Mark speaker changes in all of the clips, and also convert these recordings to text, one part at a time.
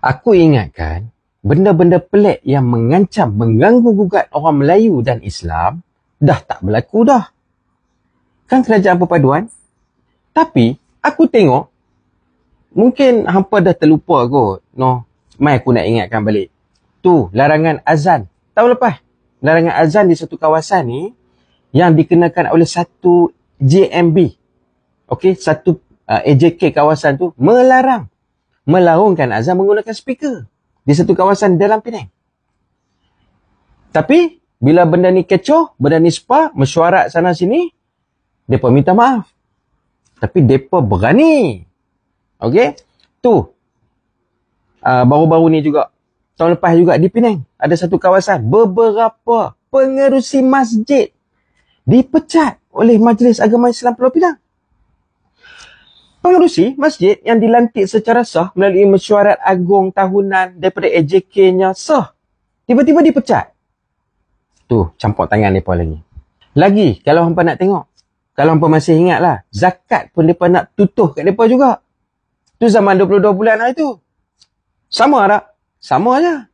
Speaker 1: Aku ingatkan benda-benda pelik yang mengancam mengganggu gugat orang Melayu dan Islam dah tak berlaku dah. Kan kerajaan perpaduan? Tapi aku tengok mungkin hampa dah terlupa kot. No, mai aku nak ingatkan balik. Tu larangan azan. Tahu lepas? Larangan azan di satu kawasan ni yang dikenakan oleh satu JMB. Okey, satu uh, AJK kawasan tu melarang melaungkan azan menggunakan speaker di satu kawasan dalam Penang. Tapi bila benda ni kecoh, benda ni spa, mesyuarat sana sini, mereka minta maaf. Tapi mereka berani. Okey? Tu. Uh, baru-baru ni juga. Tahun lepas juga di Penang. Ada satu kawasan. Beberapa pengerusi masjid dipecat oleh Majlis Agama Islam Pulau Pinang. Pengerusi masjid yang dilantik secara sah melalui mesyuarat agung tahunan daripada AJK-nya sah. Tiba-tiba dipecat. Tu, campur tangan mereka lagi. Lagi, kalau hampa nak tengok. Kalau hampa masih ingat lah. Zakat pun mereka nak tutuh kat mereka juga. Tu zaman 22 bulan hari tu. Sama tak? Sama aja.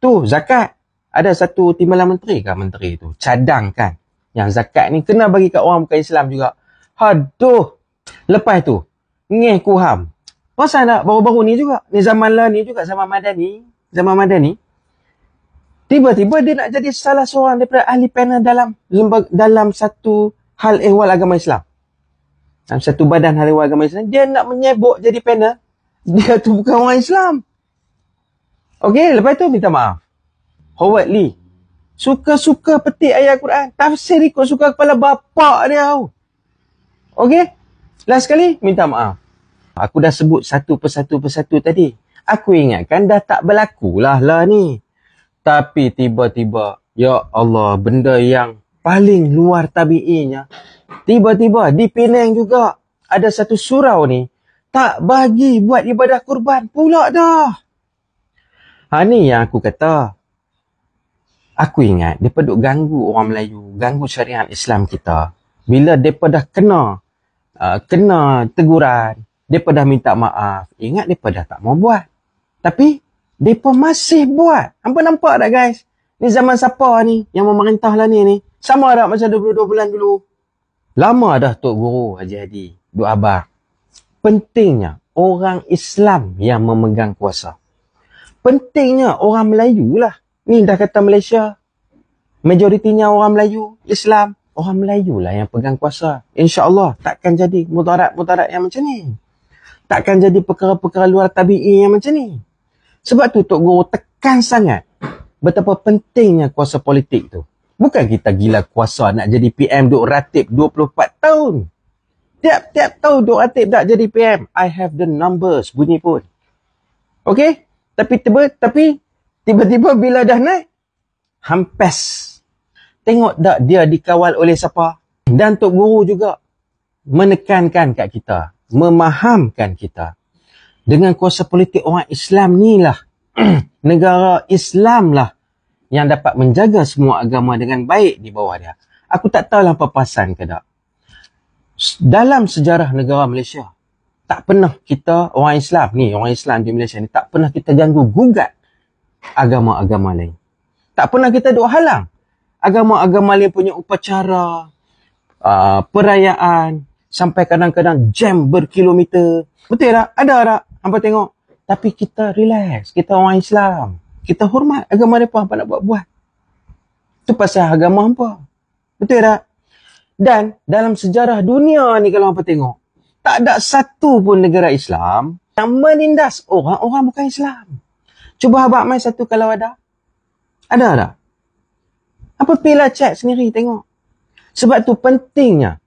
Speaker 1: Tu, zakat. Ada satu timbalan menteri kan menteri tu. Cadangkan. Yang zakat ni kena bagi kat orang bukan Islam juga. Haduh. Lepas tu, ngeh kuham. Pasal nak baru-baru ni juga. Ni zaman lah ni juga zaman Madani. Zaman Madani. Tiba-tiba dia nak jadi salah seorang daripada ahli panel dalam dalam satu hal ehwal agama Islam. Dalam satu badan hal ehwal agama Islam. Dia nak menyebut jadi panel. Dia tu bukan orang Islam. Okey, lepas tu minta maaf. Howard Lee. Suka-suka petik ayat Quran. Tafsir ikut suka kepala bapak dia. Okey? Last sekali, minta maaf. Aku dah sebut satu persatu persatu tadi. Aku ingatkan dah tak berlaku lah ni. Tapi tiba-tiba, ya Allah, benda yang paling luar tabi'inya. Tiba-tiba di Penang juga ada satu surau ni. Tak bagi buat ibadah kurban pula dah. Ha ni yang aku kata. Aku ingat, mereka duk ganggu orang Melayu, ganggu syariat Islam kita. Bila mereka dah kena, uh, kena teguran, mereka dah minta maaf. Ingat mereka dah tak mau buat. Tapi, mereka masih buat. Hampa nampak tak guys? Ni zaman siapa ni yang memerintah lah ni ni? Sama tak macam 22 bulan dulu? Lama dah Tok Guru Haji Hadi. Duk abang. Pentingnya orang Islam yang memegang kuasa. Pentingnya orang Melayu lah. Ni dah kata Malaysia. Majoritinya orang Melayu, Islam. Orang Melayu lah yang pegang kuasa. InsyaAllah takkan jadi mudarat-mudarat yang macam ni. Takkan jadi perkara-perkara luar tabi'i yang macam ni. Sebab tu Tok Guru tekan sangat betapa pentingnya kuasa politik tu. Bukan kita gila kuasa nak jadi PM duk ratib 24 tahun. Tiap-tiap tahun duk ratib tak jadi PM. I have the numbers bunyi pun. Okay? Tapi tiba tapi tiba-tiba bila dah naik, hampes. Tengok tak dia dikawal oleh siapa? Dan Tok Guru juga menekankan kat kita. Memahamkan kita. Dengan kuasa politik orang Islam ni lah. negara Islam lah yang dapat menjaga semua agama dengan baik di bawah dia. Aku tak tahu lah papasan ke tak. Dalam sejarah negara Malaysia, tak pernah kita orang Islam ni, orang Islam di Malaysia ni, tak pernah kita ganggu gugat agama-agama lain. Tak pernah kita duk halang agama-agama lain punya upacara, uh, perayaan, sampai kadang-kadang jam berkilometer. Betul tak? Ada tak? Hampa tengok. Tapi kita relax. Kita orang Islam. Kita hormat agama mereka apa nak buat-buat. Itu pasal agama apa. Betul tak? Dan dalam sejarah dunia ni kalau apa tengok. Tak ada satu pun negara Islam yang menindas orang-orang bukan Islam. Cuba abang main satu kalau ada. Ada tak? Apa pilih cek sendiri tengok. Sebab tu pentingnya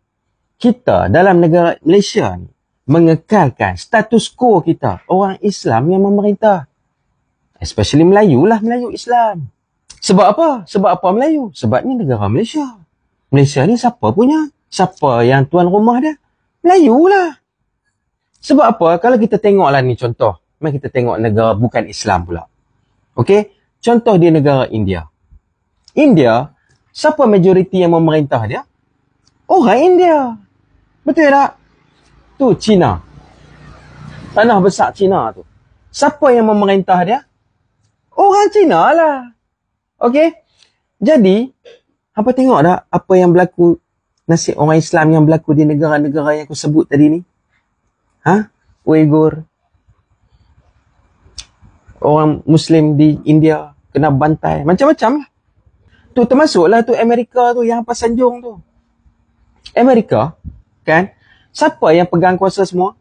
Speaker 1: kita dalam negara Malaysia ni mengekalkan status quo kita. Orang Islam yang memerintah. Especially Melayu lah, Melayu Islam. Sebab apa? Sebab apa Melayu? Sebab ni negara Malaysia. Malaysia ni siapa punya? Siapa yang tuan rumah dia? Melayu lah. Sebab apa? Kalau kita tengok lah ni contoh. Mari kita tengok negara bukan Islam pula. Okey? Contoh di negara India. India, siapa majoriti yang memerintah dia? Orang India. Betul tak? Tu China. Tanah besar China tu. Siapa yang memerintah dia? Orang Cina lah. Okey? Jadi, apa tengok dah apa yang berlaku nasib orang Islam yang berlaku di negara-negara yang aku sebut tadi ni? Ha? Uyghur. Orang Muslim di India kena bantai. Macam-macam lah. Tu termasuklah tu Amerika tu yang apa sanjung tu. Amerika, kan? Siapa yang pegang kuasa semua?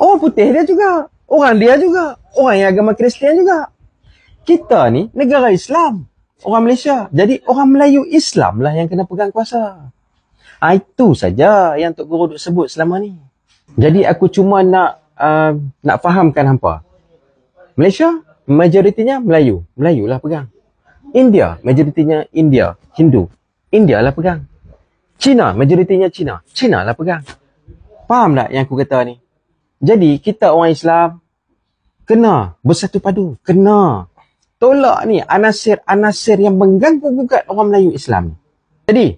Speaker 1: Orang putih dia juga. Orang dia juga. Orang yang agama Kristian juga. Kita ni negara Islam orang Malaysia. Jadi orang Melayu Islam lah yang kena pegang kuasa. Ha, itu saja yang Tok Guru duk sebut selama ni. Jadi aku cuma nak uh, nak fahamkan hampa. Malaysia majoritinya Melayu. Melayu lah pegang. India majoritinya India. Hindu. India lah pegang. Cina majoritinya Cina. Cina lah pegang. Faham tak yang aku kata ni? Jadi kita orang Islam kena bersatu padu. Kena tolak ni anasir-anasir yang mengganggu gugat orang Melayu Islam. Jadi,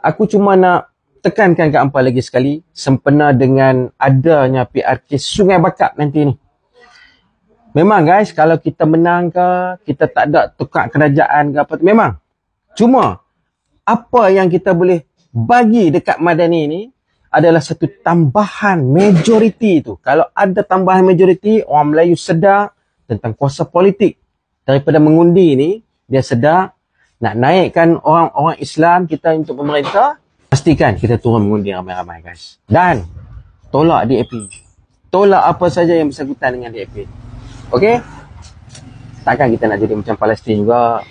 Speaker 1: aku cuma nak tekankan ke hampa lagi sekali sempena dengan adanya PRK Sungai Bakap nanti ni. Memang guys, kalau kita menang ke, kita tak ada tukar kerajaan ke apa tu, memang. Cuma, apa yang kita boleh bagi dekat Madani ni adalah satu tambahan majoriti tu. Kalau ada tambahan majoriti, orang Melayu sedar tentang kuasa politik. Daripada mengundi ni dia sedar nak naikkan orang-orang Islam kita untuk pemerintah pastikan kita turun mengundi ramai-ramai guys. Dan tolak DAP tolak apa saja yang bersangkutan dengan DAP okey? Takkan kita nak jadi macam Palestin juga